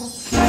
Música